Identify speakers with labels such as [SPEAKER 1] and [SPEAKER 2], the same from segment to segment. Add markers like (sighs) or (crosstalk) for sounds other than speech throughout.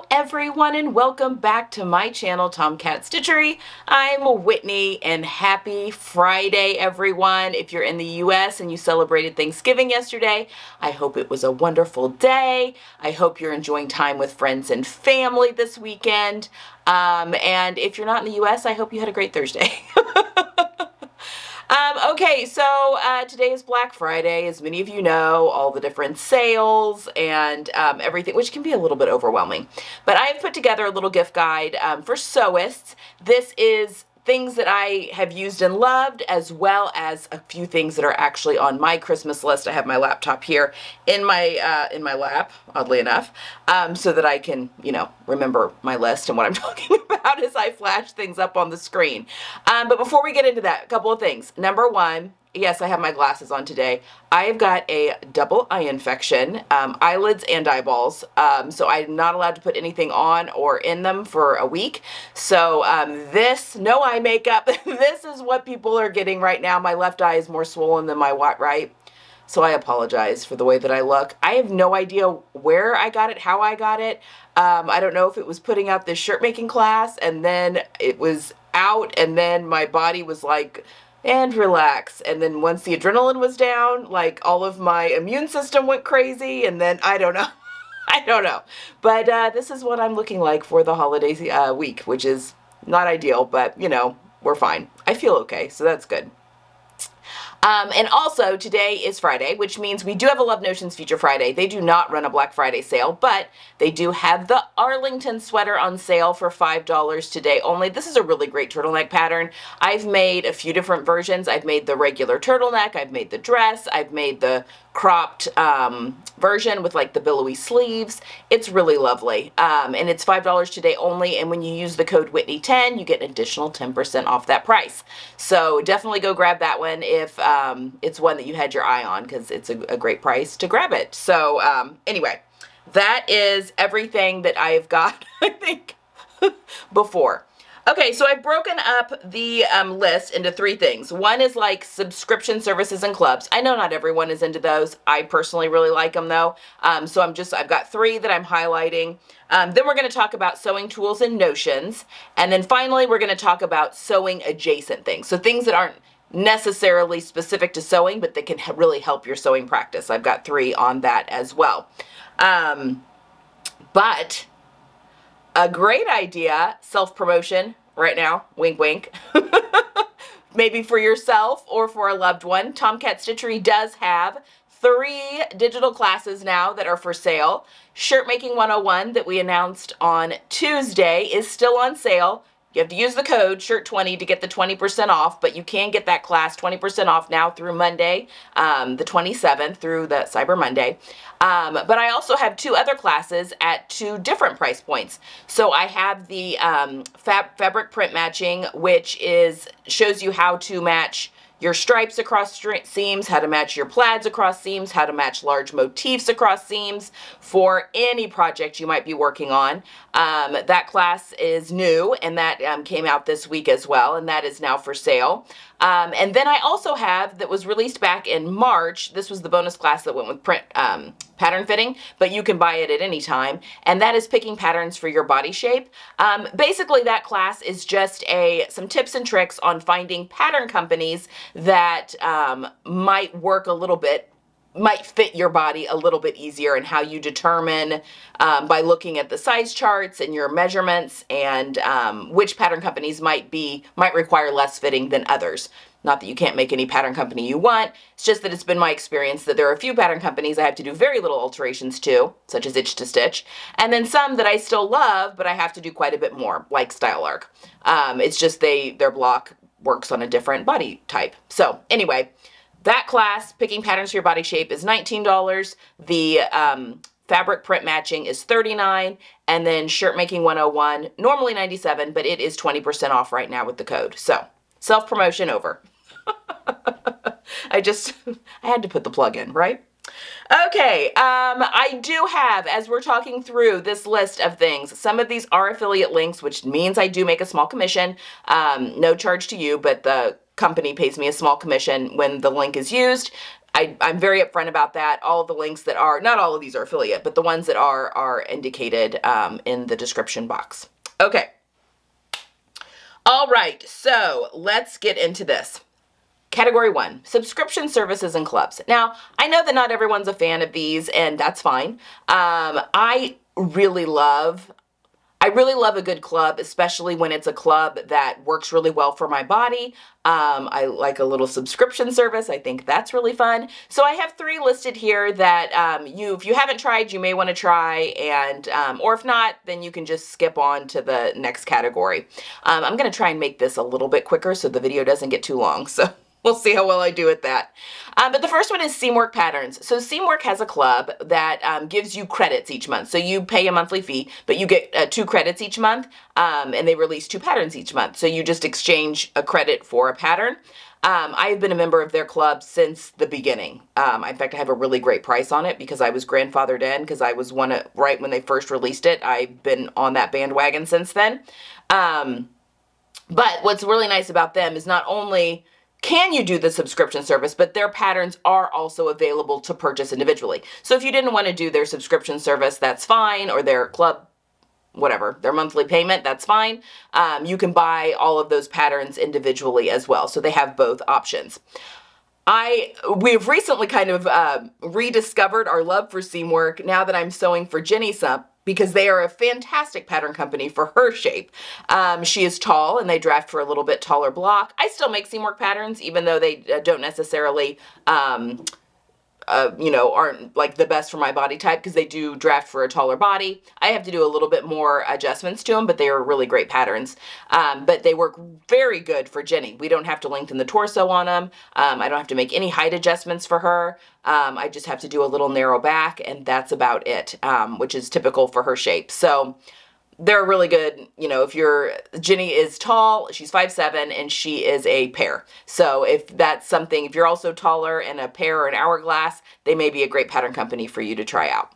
[SPEAKER 1] Hello everyone and welcome back to my channel TomKat Stitchery. I'm Whitney and happy Friday everyone. If you're in the US and you celebrated Thanksgiving yesterday, I hope it was a wonderful day. I hope you're enjoying time with friends and family this weekend. Um, and if you're not in the US, I hope you had a great Thursday. (laughs) Um, okay, so uh, today is Black Friday, as many of you know, all the different sales and um, everything, which can be a little bit overwhelming. But I've put together a little gift guide um, for sewists. This is things that I have used and loved, as well as a few things that are actually on my Christmas list. I have my laptop here in my uh, in my lap, oddly enough, um, so that I can, you know, remember my list and what I'm (laughs) talking about as I flash things up on the screen. Um, but before we get into that, a couple of things. Number one, yes, I have my glasses on today. I've got a double eye infection, um, eyelids and eyeballs. Um, so I'm not allowed to put anything on or in them for a week. So um, this, no eye makeup, (laughs) this is what people are getting right now. My left eye is more swollen than my right. So I apologize for the way that I look. I have no idea where I got it, how I got it. Um, I don't know if it was putting out this shirt making class and then it was out and then my body was like, and relax. And then once the adrenaline was down, like all of my immune system went crazy and then I don't know. (laughs) I don't know. But uh, this is what I'm looking like for the holiday uh, week, which is not ideal, but you know, we're fine. I feel okay, so that's good. Um, and also, today is Friday, which means we do have a Love Notions Feature Friday. They do not run a Black Friday sale, but they do have the Arlington sweater on sale for $5 today only. This is a really great turtleneck pattern. I've made a few different versions. I've made the regular turtleneck, I've made the dress, I've made the cropped um, version with like the billowy sleeves. It's really lovely. Um, and it's $5 today only. And when you use the code Whitney10, you get an additional 10% off that price. So definitely go grab that one if um, it's one that you had your eye on because it's a, a, great price to grab it. So um, anyway, that is everything that I've got, (laughs) I think, (laughs) before. Okay, so I've broken up the um, list into three things. One is like subscription services and clubs. I know not everyone is into those. I personally really like them though. Um, so I'm just, I've got three that I'm highlighting. Um, then we're going to talk about sewing tools and notions. And then finally, we're going to talk about sewing adjacent things. So things that aren't necessarily specific to sewing, but that can really help your sewing practice. I've got three on that as well. Um, but a great idea, self-promotion right now, wink wink, (laughs) maybe for yourself or for a loved one. TomKat Stitchery does have three digital classes now that are for sale. Shirt Making 101 that we announced on Tuesday is still on sale. You have to use the code SHIRT20 to get the 20% off, but you can get that class 20% off now through Monday, um, the 27th, through the Cyber Monday. Um, but I also have two other classes at two different price points. So I have the um, fab fabric print matching, which is shows you how to match your stripes across seams, how to match your plaids across seams, how to match large motifs across seams for any project you might be working on. Um, that class is new and that um, came out this week as well and that is now for sale. Um, and then I also have, that was released back in March, this was the bonus class that went with print um, pattern fitting, but you can buy it at any time, and that is picking patterns for your body shape. Um, basically, that class is just a some tips and tricks on finding pattern companies that um, might work a little bit might fit your body a little bit easier and how you determine um, by looking at the size charts and your measurements and um, which pattern companies might be might require less fitting than others. Not that you can't make any pattern company you want, it's just that it's been my experience that there are a few pattern companies I have to do very little alterations to, such as Itch to Stitch, and then some that I still love, but I have to do quite a bit more, like Style Arc. Um, it's just they their block works on a different body type. So anyway, that class, Picking Patterns for Your Body Shape, is $19. The um, fabric print matching is 39 and then shirt making 101 normally 97 but it is 20% off right now with the code so self promotion over (laughs) I just (laughs) I had to put the plug in right Okay, um, I do have, as we're talking through this list of things, some of these are affiliate links, which means I do make a small commission. Um, no charge to you, but the company pays me a small commission when the link is used. I, am very upfront about that. All the links that are, not all of these are affiliate, but the ones that are, are indicated um, in the description box. Okay. All right, so let's get into this. Category one, subscription services and clubs. Now, I know that not everyone's a fan of these, and that's fine. Um, I really love I really love a good club, especially when it's a club that works really well for my body. Um, I like a little subscription service. I think that's really fun. So I have three listed here that um, you, if you haven't tried, you may want to try, and um, or if not, then you can just skip on to the next category. Um, I'm going to try and make this a little bit quicker so the video doesn't get too long. So we'll see how well I do at that. Um, but the first one is Seamwork Patterns. So Seamwork has a club that um, gives you credits each month. So you pay a monthly fee, but you get uh, two credits each month, um, and they release two patterns each month. So you just exchange a credit for a pattern. Um, I have been a member of their club since the beginning. Um, in fact, I have a really great price on it because I was grandfathered in because I was one of, right when they first released it. I've been on that bandwagon since then. Um, but what's really nice about them is not only can you do the subscription service, but their patterns are also available to purchase individually. So if you didn't want to do their subscription service, that's fine, or their club, whatever, their monthly payment, that's fine. Um, you can buy all of those patterns individually as well. So they have both options. I we've recently kind of uh, rediscovered our love for seamwork now that I'm sewing for Jenny some because they are a fantastic pattern company for her shape. Um, she is tall and they draft for a little bit taller block. I still make seamwork patterns even though they uh, don't necessarily um, uh, you know, aren't like the best for my body type because they do draft for a taller body. I have to do a little bit more adjustments to them, but they are really great patterns. Um, but they work very good for Jenny. We don't have to lengthen the torso on them. Um, I don't have to make any height adjustments for her. Um, I just have to do a little narrow back and that's about it, um, which is typical for her shape. So they're really good. You know, if you're, Jenny is tall, she's five seven, and she is a pear. So if that's something, if you're also taller and a pear or an hourglass, they may be a great pattern company for you to try out.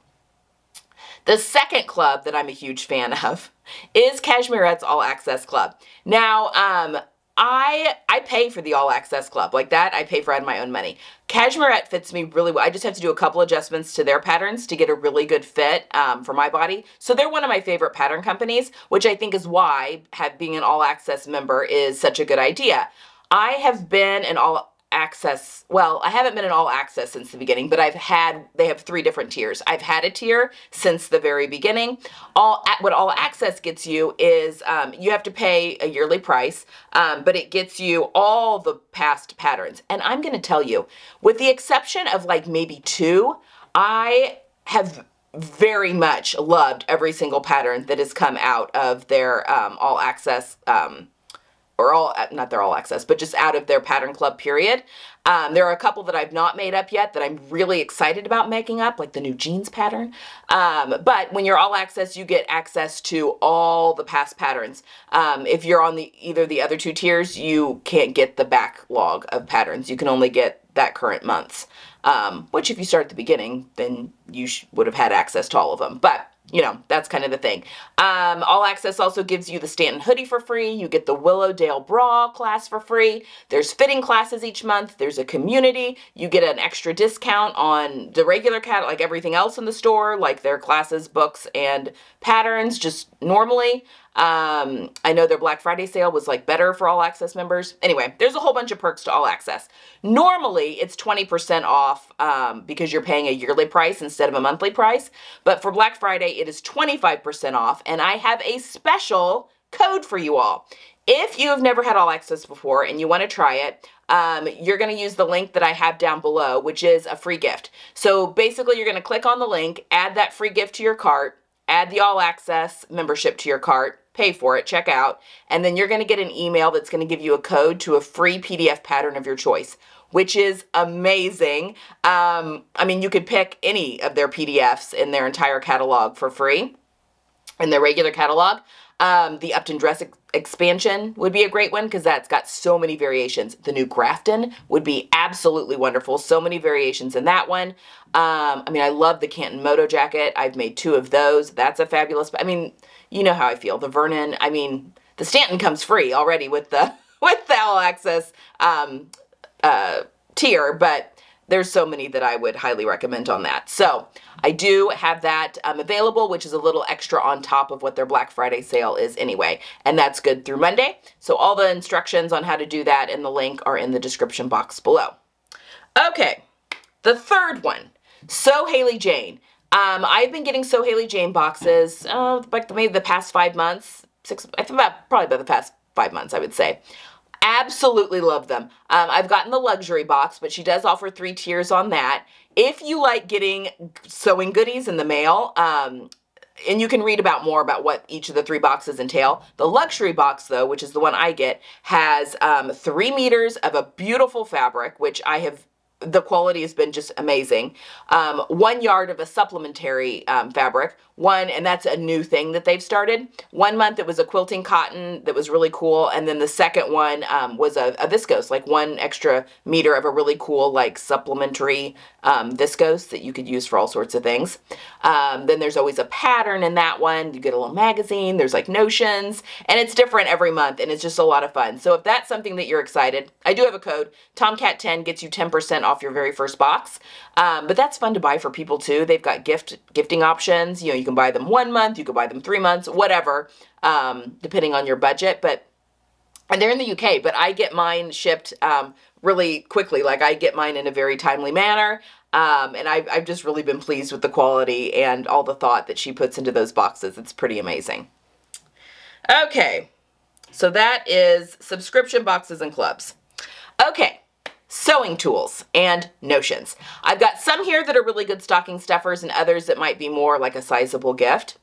[SPEAKER 1] The second club that I'm a huge fan of is Cashmerette's All Access Club. Now, um, I I pay for the all access club like that. I pay for out of my own money. Cashmerette fits me really well. I just have to do a couple adjustments to their patterns to get a really good fit um, for my body. So they're one of my favorite pattern companies, which I think is why have, being an all access member is such a good idea. I have been an all access well i haven't been in all access since the beginning but i've had they have three different tiers. I've had a tier since the very beginning. All at what all access gets you is um, you have to pay a yearly price um, but it gets you all the past patterns. And i'm going to tell you with the exception of like maybe two i have very much loved every single pattern that has come out of their um, all access um, or all, not their all access, but just out of their pattern club period. Um, there are a couple that I've not made up yet that I'm really excited about making up, like the new jeans pattern. Um, but when you're all access, you get access to all the past patterns. Um, if you're on the either the other two tiers, you can't get the backlog of patterns. You can only get that current month's. Um, which if you start at the beginning, then you would have had access to all of them. But you know, that's kind of the thing. Um, All Access also gives you the Stanton hoodie for free. You get the Willowdale bra class for free. There's fitting classes each month. There's a community. You get an extra discount on the regular cat, like everything else in the store, like their classes, books, and patterns, just normally. Um, I know their Black Friday sale was like better for all access members. Anyway, there's a whole bunch of perks to all access. Normally it's 20% off um, because you're paying a yearly price instead of a monthly price. But for Black Friday, it is 25% off. And I have a special code for you all. If you have never had all access before and you want to try it, um, you're going to use the link that I have down below, which is a free gift. So basically you're going to click on the link, add that free gift to your cart, add the all access membership to your cart, pay for it, check out, and then you're going to get an email that's going to give you a code to a free PDF pattern of your choice, which is amazing. Um, I mean, you could pick any of their PDFs in their entire catalog for free in their regular catalog. Um, the Upton dress ex expansion would be a great one because that's got so many variations. The new Grafton would be absolutely wonderful. So many variations in that one. Um, I mean, I love the Canton Moto jacket. I've made two of those. That's a fabulous, I mean, you know how I feel. The Vernon, I mean, the Stanton comes free already with the (laughs) with the all access um, uh, tier, but there's so many that I would highly recommend on that. So I do have that um, available, which is a little extra on top of what their Black Friday sale is anyway. And that's good through Monday. So all the instructions on how to do that and the link are in the description box below. Okay, the third one, Sew Hayley Jane. Um, I've been getting Sew Hayley Jane boxes, uh, like maybe the past five months, six, I think about, probably about the past five months, I would say. Absolutely love them. Um, I've gotten the luxury box, but she does offer three tiers on that. If you like getting sewing goodies in the mail, um, and you can read about more about what each of the three boxes entail. The luxury box, though, which is the one I get, has um, three meters of a beautiful fabric, which I have the quality has been just amazing. Um, one yard of a supplementary um, fabric, one, and that's a new thing that they've started. One month it was a quilting cotton that was really cool, and then the second one um, was a, a, viscose, like one extra meter of a really cool, like supplementary um, viscose that you could use for all sorts of things. Um, then there's always a pattern in that one. You get a little magazine, there's like notions, and it's different every month, and it's just a lot of fun. So if that's something that you're excited, I do have a code. Tomcat10 gets you 10% off your very first box, um, but that's fun to buy for people too. They've got gift gifting options. You know, you can buy them one month, you can buy them three months, whatever, um, depending on your budget. But and they're in the UK, but I get mine shipped um, really quickly. Like I get mine in a very timely manner. Um, and I've, I've just really been pleased with the quality and all the thought that she puts into those boxes. It's pretty amazing. Okay, so that is subscription boxes and clubs. Okay, sewing tools, and notions. I've got some here that are really good stocking stuffers and others that might be more like a sizable gift.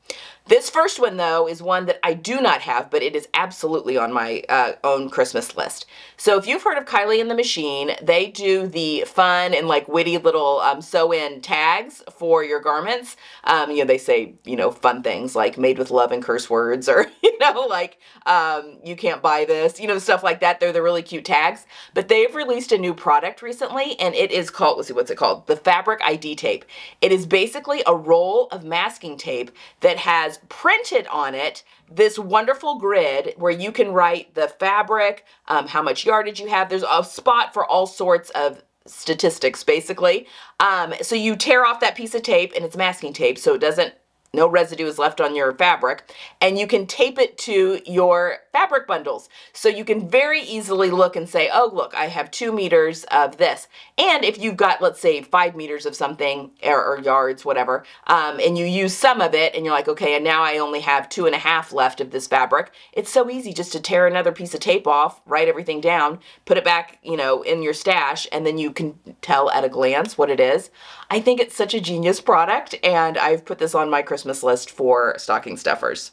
[SPEAKER 1] This first one, though, is one that I do not have, but it is absolutely on my uh, own Christmas list. So if you've heard of Kylie and the Machine, they do the fun and like witty little um, sew-in tags for your garments. Um, you know, they say, you know, fun things like made with love and curse words or, (laughs) you know, like um, you can't buy this, you know, stuff like that. They're the really cute tags. But they've released a new product recently and it is called, let's see, what's it called? The Fabric ID Tape. It is basically a roll of masking tape that has has printed on it this wonderful grid where you can write the fabric, um, how much yardage you have. There's a spot for all sorts of statistics basically. Um, so you tear off that piece of tape and it's masking tape so it doesn't no residue is left on your fabric, and you can tape it to your fabric bundles. So you can very easily look and say, oh, look, I have two meters of this. And if you've got, let's say, five meters of something, or, or yards, whatever, um, and you use some of it, and you're like, okay, and now I only have two and a half left of this fabric, it's so easy just to tear another piece of tape off, write everything down, put it back, you know, in your stash, and then you can tell at a glance what it is. I think it's such a genius product, and I've put this on my Christmas Christmas list for stocking stuffers.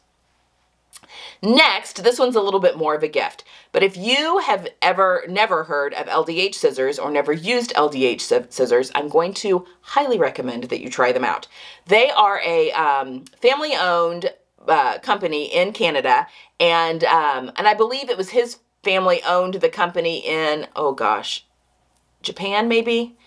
[SPEAKER 1] Next, this one's a little bit more of a gift, but if you have ever never heard of LDH scissors or never used LDH scissors, I'm going to highly recommend that you try them out. They are a um, family-owned uh, company in Canada, and um, and I believe it was his family owned the company in oh gosh, Japan maybe.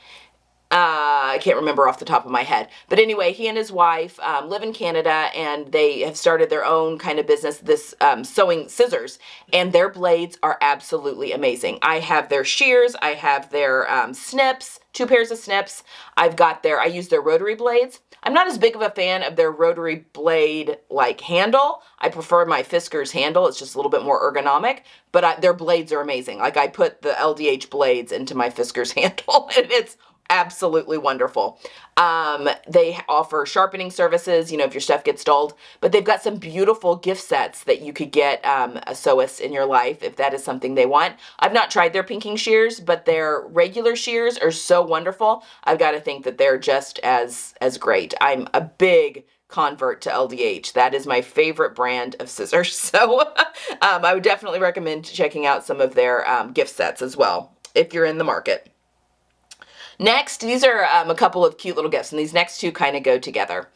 [SPEAKER 1] Uh, I can't remember off the top of my head. But anyway, he and his wife um, live in Canada and they have started their own kind of business, this um, sewing scissors. And their blades are absolutely amazing. I have their shears, I have their um, snips, two pairs of snips. I've got their, I use their rotary blades. I'm not as big of a fan of their rotary blade like handle. I prefer my Fiskars handle. It's just a little bit more ergonomic, but I, their blades are amazing. Like I put the LDH blades into my Fiskars (laughs) handle and it's absolutely wonderful. Um, they offer sharpening services, you know, if your stuff gets dulled, but they've got some beautiful gift sets that you could get um, a sewist in your life if that is something they want. I've not tried their pinking shears, but their regular shears are so wonderful. I've got to think that they're just as, as great. I'm a big convert to LDH. That is my favorite brand of scissors. (laughs) So um, I would definitely recommend checking out some of their um, gift sets as well if you're in the market. Next, these are um, a couple of cute little gifts, and these next two kind of go together.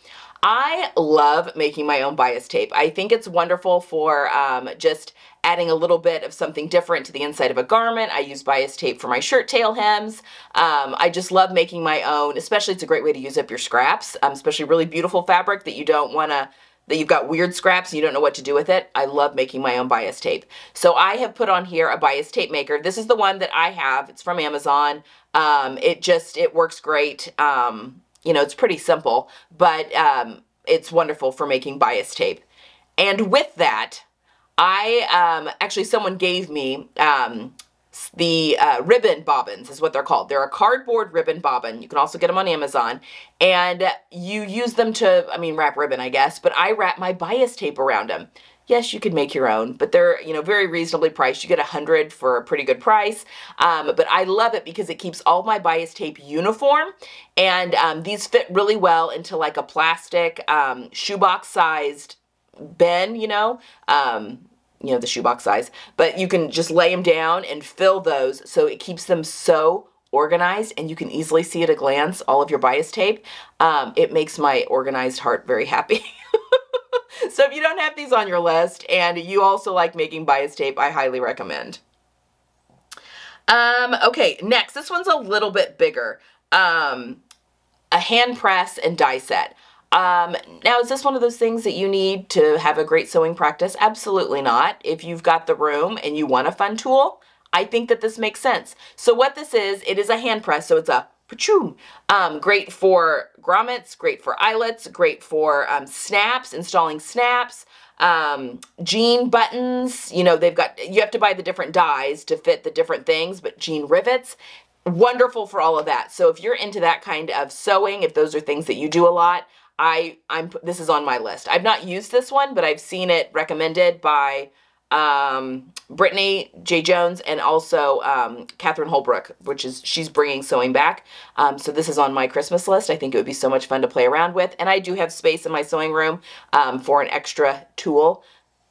[SPEAKER 1] I love making my own bias tape. I think it's wonderful for um, just adding a little bit of something different to the inside of a garment. I use bias tape for my shirt tail hems. Um, I just love making my own, especially it's a great way to use up your scraps, um, especially really beautiful fabric that you don't want to that you've got weird scraps and you don't know what to do with it, I love making my own bias tape. So I have put on here a bias tape maker. This is the one that I have. It's from Amazon. Um, it just, it works great. Um, you know, it's pretty simple, but um, it's wonderful for making bias tape. And with that, I, um, actually someone gave me um, the uh, ribbon bobbins is what they're called. They're a cardboard ribbon bobbin. You can also get them on Amazon. And you use them to, I mean, wrap ribbon, I guess, but I wrap my bias tape around them. Yes, you can make your own, but they're, you know, very reasonably priced. You get a hundred for a pretty good price. Um, but I love it because it keeps all my bias tape uniform. And um, these fit really well into like a plastic um, shoebox sized bin, you know, um, you know, the shoebox size, but you can just lay them down and fill those so it keeps them so organized and you can easily see at a glance all of your bias tape. Um, it makes my organized heart very happy. (laughs) so if you don't have these on your list and you also like making bias tape, I highly recommend. Um, okay, next, this one's a little bit bigger. Um, a hand press and die set. Um, now, is this one of those things that you need to have a great sewing practice? Absolutely not. If you've got the room and you want a fun tool, I think that this makes sense. So what this is, it is a hand press, so it's a pachoom. Um, great for grommets, great for eyelets, great for um, snaps, installing snaps, um, jean buttons. You know, they've got, you have to buy the different dies to fit the different things, but jean rivets, wonderful for all of that. So if you're into that kind of sewing, if those are things that you do a lot, I I'm this is on my list. I've not used this one, but I've seen it recommended by um, Brittany J. Jones and also um, Catherine Holbrook, which is she's bringing sewing back. Um, so this is on my Christmas list. I think it would be so much fun to play around with. And I do have space in my sewing room um, for an extra tool.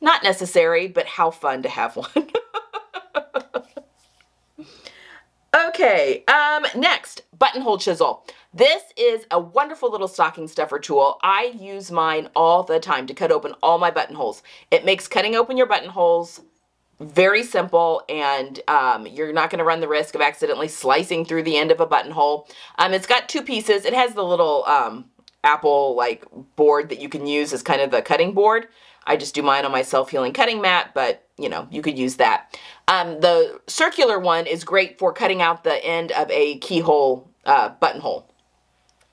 [SPEAKER 1] Not necessary, but how fun to have (laughs) one. (laughs) okay, um, next, buttonhole chisel. This is a wonderful little stocking stuffer tool. I use mine all the time to cut open all my buttonholes. It makes cutting open your buttonholes very simple and um, you're not going to run the risk of accidentally slicing through the end of a buttonhole. Um, it's got two pieces. It has the little um, Apple like board that you can use as kind of the cutting board. I just do mine on my self-healing cutting mat, but you know, you could use that. Um, the circular one is great for cutting out the end of a keyhole uh, buttonhole.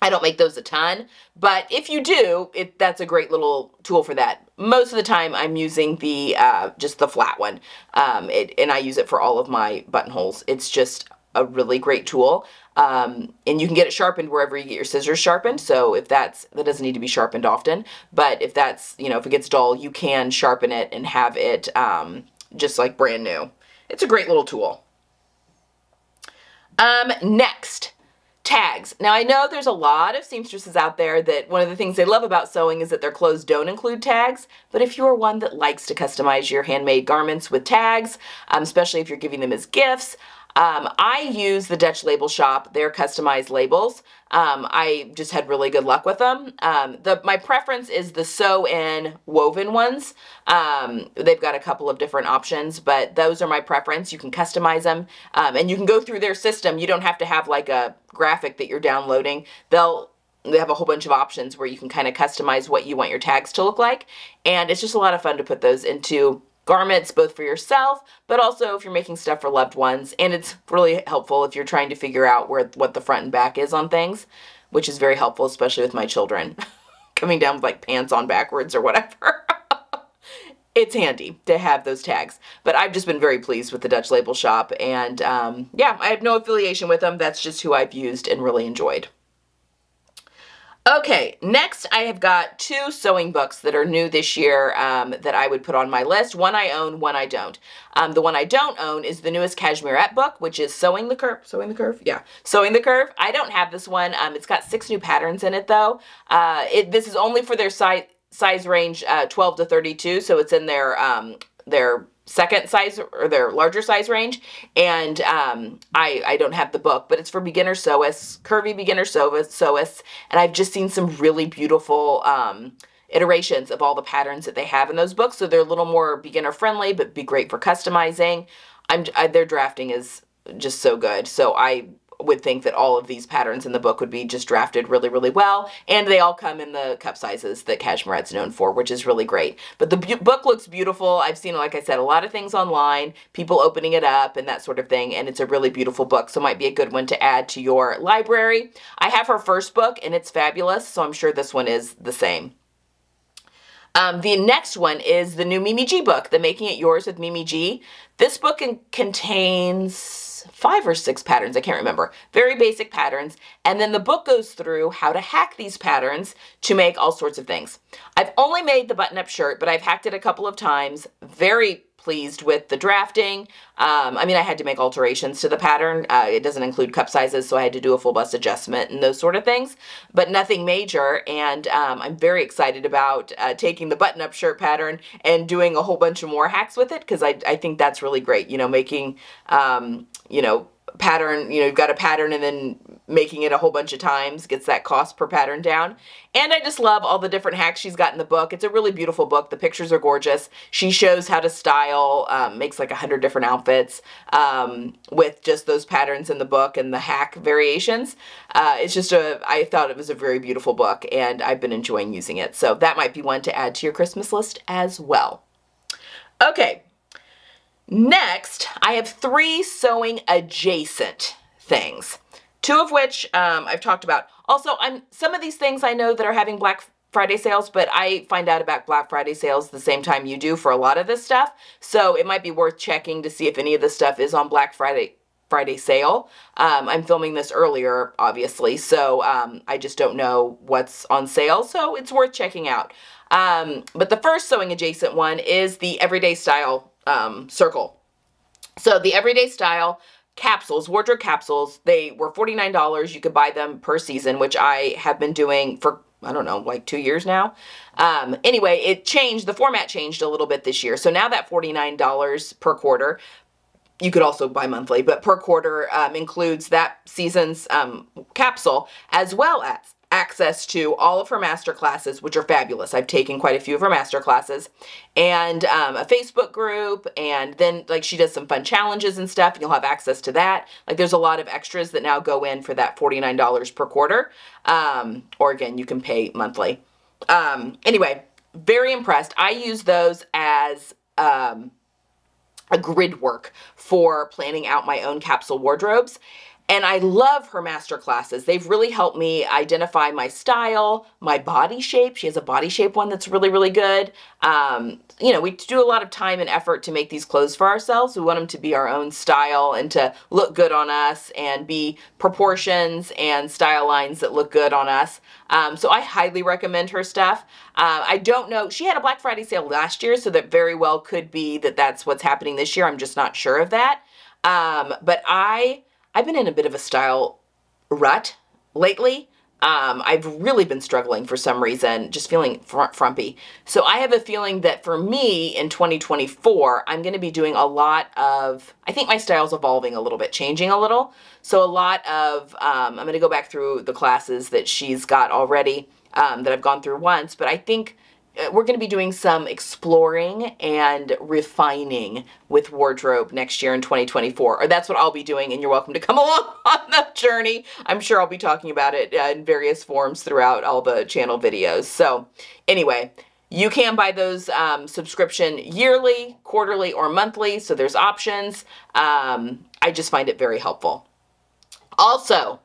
[SPEAKER 1] I don't make those a ton, but if you do, it, that's a great little tool for that. Most of the time I'm using the, uh, just the flat one, um, it, and I use it for all of my buttonholes. It's just a really great tool. Um, and you can get it sharpened wherever you get your scissors sharpened. So if that's, that doesn't need to be sharpened often, but if that's, you know, if it gets dull, you can sharpen it and have it um, just like brand new. It's a great little tool. Um, next, Tags. Now I know there's a lot of seamstresses out there that one of the things they love about sewing is that their clothes don't include tags, but if you're one that likes to customize your handmade garments with tags, um, especially if you're giving them as gifts, um, I use the Dutch Label Shop, their customized labels. Um, I just had really good luck with them. Um, the, my preference is the sew-in woven ones. Um, they've got a couple of different options, but those are my preference. You can customize them, um, and you can go through their system. You don't have to have like a graphic that you're downloading. They'll they have a whole bunch of options where you can kind of customize what you want your tags to look like, and it's just a lot of fun to put those into garments both for yourself but also if you're making stuff for loved ones. And it's really helpful if you're trying to figure out where what the front and back is on things which is very helpful especially with my children (laughs) coming down with like pants on backwards or whatever. (laughs) It's handy to have those tags. But I've just been very pleased with the Dutch label shop and um, yeah I have no affiliation with them. That's just who I've used and really enjoyed Okay, next I have got two sewing books that are new this year um, that I would put on my list. One I own, one I don't. Um, the one I don't own is the newest Cashmerette book, which is Sewing the Curve. Sewing the Curve? Yeah. Sewing the Curve. I don't have this one. Um, it's got six new patterns in it, though. Uh, it, this is only for their size size range uh, 12 to 32, so it's in their um, their second size or their larger size range. And um, I, I don't have the book but it's for beginner sewists curvy beginner sewists and I've just seen some really beautiful um, iterations of all the patterns that they have in those books. So they're a little more beginner friendly but be great for customizing. I'm I, their drafting is just so good. So I would think that all of these patterns in the book would be just drafted really, really well. And they all come in the cup sizes that Cashmerette's known for, which is really great. But the book looks beautiful. I've seen, like I said, a lot of things online, people opening it up and that sort of thing. And it's a really beautiful book. So it might be a good one to add to your library. I have her first book and it's fabulous. So I'm sure this one is the same. Um, the next one is the new Mimi G book, The Making It Yours with Mimi G. This book contains five or six patterns, I can't remember. Very basic patterns. And then the book goes through how to hack these patterns to make all sorts of things. I've only made the button-up shirt, but I've hacked it a couple of times. Very pleased with the drafting. Um, I mean, I had to make alterations to the pattern. Uh, it doesn't include cup sizes, so I had to do a full bust adjustment and those sort of things, but nothing major. And um, I'm very excited about uh, taking the button-up shirt pattern and doing a whole bunch of more hacks with it because I, I think that's really great. You know, making, um, you know, pattern, you know, you've got a pattern and then making it a whole bunch of times gets that cost per pattern down. And I just love all the different hacks she's got in the book. It's a really beautiful book. The pictures are gorgeous. She shows how to style, um, makes like a hundred different outfits um, with just those patterns in the book and the hack variations. Uh, it's just a, I thought it was a very beautiful book and I've been enjoying using it. So that might be one to add to your Christmas list as well. Okay, Next, I have three sewing adjacent things, two of which um, I've talked about. Also, I'm some of these things I know that are having Black Friday sales, but I find out about Black Friday sales the same time you do for a lot of this stuff. So it might be worth checking to see if any of this stuff is on Black Friday Friday sale. Um, I'm filming this earlier, obviously, so um, I just don't know what's on sale, so it's worth checking out. Um, but the first sewing adjacent one is the Everyday Style um, circle. So the Everyday Style capsules, wardrobe capsules, they were $49. You could buy them per season, which I have been doing for, I don't know, like two years now. Um, anyway, it changed, the format changed a little bit this year. So now that $49 per quarter, you could also buy monthly, but per quarter um, includes that season's um, capsule as well as access to all of her master classes, which are fabulous. I've taken quite a few of her master classes and um, a Facebook group. And then like she does some fun challenges and stuff and you'll have access to that. Like there's a lot of extras that now go in for that $49 per quarter. Um, or again, you can pay monthly. Um, anyway, very impressed. I use those as um, a grid work for planning out my own capsule wardrobes. And I love her master classes. They've really helped me identify my style, my body shape. She has a body shape one that's really, really good. Um, you know, we do a lot of time and effort to make these clothes for ourselves. We want them to be our own style and to look good on us and be proportions and style lines that look good on us. Um, so I highly recommend her stuff. Uh, I don't know, she had a Black Friday sale last year, so that very well could be that that's what's happening this year. I'm just not sure of that. Um, but I I've been in a bit of a style rut lately. Um, I've really been struggling for some reason, just feeling fr frumpy. So I have a feeling that for me in 2024, I'm going to be doing a lot of, I think my style's evolving a little bit, changing a little. So a lot of, um, I'm going to go back through the classes that she's got already um, that I've gone through once, but I think we're going to be doing some exploring and refining with wardrobe next year in 2024 or that's what I'll be doing and you're welcome to come (laughs) along on that journey. I'm sure I'll be talking about it uh, in various forms throughout all the channel videos. So anyway you can buy those um, subscription yearly quarterly or monthly so there's options. Um, I just find it very helpful. Also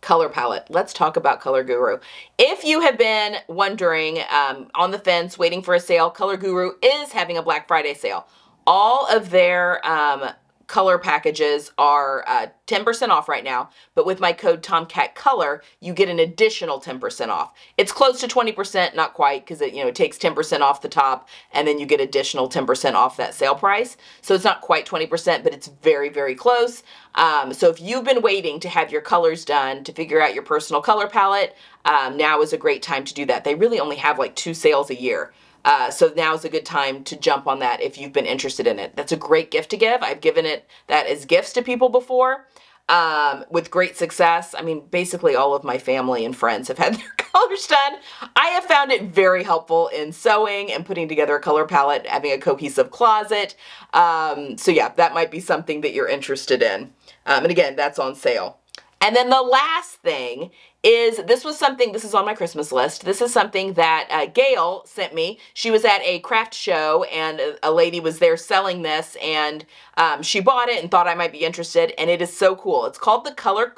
[SPEAKER 1] color palette. Let's talk about Color Guru. If you have been wondering um, on the fence, waiting for a sale, Color Guru is having a Black Friday sale. All of their um, color packages are 10% uh, off right now, but with my code TomcatColor, you get an additional 10% off. It's close to 20%, not quite, because it, you know, it takes 10% off the top, and then you get additional 10% off that sale price. So it's not quite 20%, but it's very, very close. Um, so if you've been waiting to have your colors done, to figure out your personal color palette, um, now is a great time to do that. They really only have like two sales a year. Uh, so now is a good time to jump on that if you've been interested in it. That's a great gift to give. I've given it that as gifts to people before um, with great success. I mean, basically all of my family and friends have had (laughs) their colors done. I have found it very helpful in sewing and putting together a color palette, having a cohesive closet. Um, so yeah, that might be something that you're interested in. Um, and again, that's on sale. And then the last thing is this was something, this is on my Christmas list. This is something that uh, Gail sent me. She was at a craft show and a, a lady was there selling this and um, she bought it and thought I might be interested. And it is so cool. It's called the Color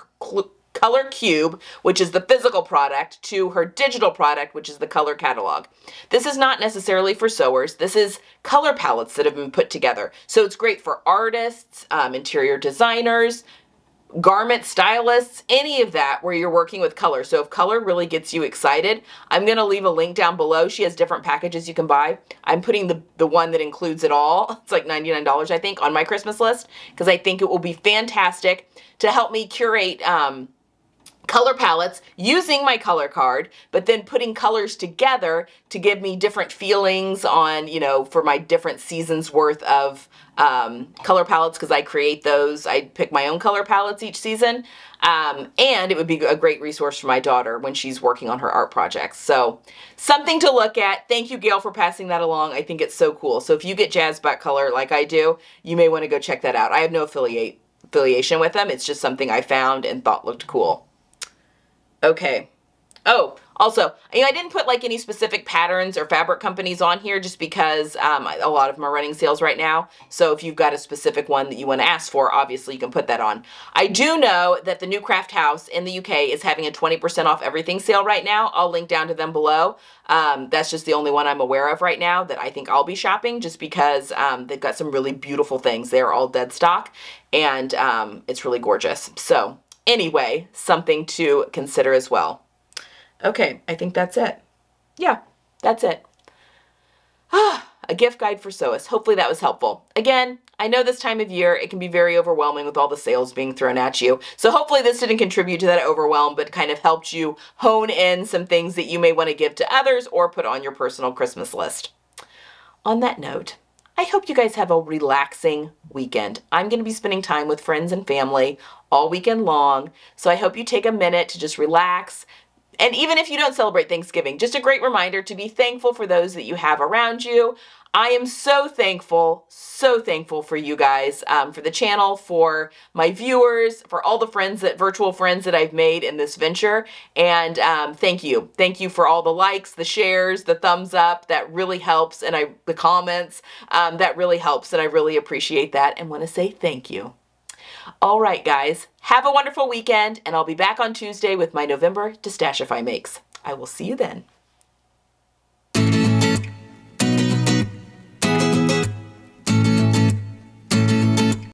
[SPEAKER 1] Color Cube, which is the physical product, to her digital product, which is the color catalog. This is not necessarily for sewers. This is color palettes that have been put together. So it's great for artists, um, interior designers, garment stylists, any of that where you're working with color. So if color really gets you excited, I'm going to leave a link down below. She has different packages you can buy. I'm putting the, the one that includes it all. (laughs) It's like $99, I think, on my Christmas list because I think it will be fantastic to help me curate um, color palettes using my color card, but then putting colors together to give me different feelings on, you know, for my different seasons worth of um, color palettes because I create those. I pick my own color palettes each season. Um, and it would be a great resource for my daughter when she's working on her art projects. So something to look at. Thank you, Gail, for passing that along. I think it's so cool. So if you get Jazz Butt Color like I do, you may want to go check that out. I have no affiliate affiliation with them. It's just something I found and thought looked cool. Okay. Oh, also, you know, I didn't put like any specific patterns or fabric companies on here just because um, a lot of them are running sales right now. So if you've got a specific one that you want to ask for, obviously you can put that on. I do know that the new Craft House in the UK is having a 20% off everything sale right now. I'll link down to them below. Um, that's just the only one I'm aware of right now that I think I'll be shopping just because um, they've got some really beautiful things. They're all dead stock and um, it's really gorgeous. So anyway, something to consider as well. Okay, I think that's it. Yeah, that's it. (sighs) a gift guide for sewists. Hopefully that was helpful. Again, I know this time of year it can be very overwhelming with all the sales being thrown at you. So hopefully this didn't contribute to that overwhelm, but kind of helped you hone in some things that you may want to give to others or put on your personal Christmas list. On that note, I hope you guys have a relaxing weekend. I'm going to be spending time with friends and family all weekend long, so I hope you take a minute to just relax. And even if you don't celebrate Thanksgiving, just a great reminder to be thankful for those that you have around you. I am so thankful, so thankful for you guys, um, for the channel, for my viewers, for all the friends that virtual friends that I've made in this venture. And um, thank you. Thank you for all the likes, the shares, the thumbs up. That really helps. And I the comments, um, that really helps. And I really appreciate that and want to say thank you. All right, guys, have a wonderful weekend. And I'll be back on Tuesday with my November Destashify makes. I will see you then.